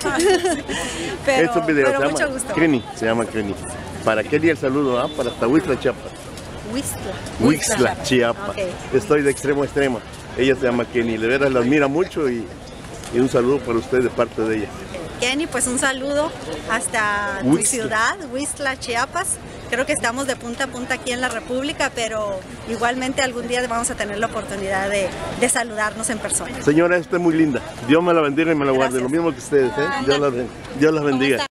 pero, es un video, pero se mucho llama gusto. Kenny, se llama Kenny. Para el saludo, ¿ah? para Tahuistla, Chiapas. Huixla. Huixla, Chiapas. Ok. Estoy de extremo a extremo. Ella se llama Kenny, de veras la admira mucho y, y un saludo para usted de parte de ella. Kenny, pues un saludo hasta tu Huixla. ciudad, Huixla, Chiapas. Creo que estamos de punta a punta aquí en la República, pero igualmente algún día vamos a tener la oportunidad de, de saludarnos en persona. Señora, usted es muy linda. Dios me la bendiga y me la guarde. Gracias. Lo mismo que ustedes, ¿eh? Dios la, Dios la bendiga.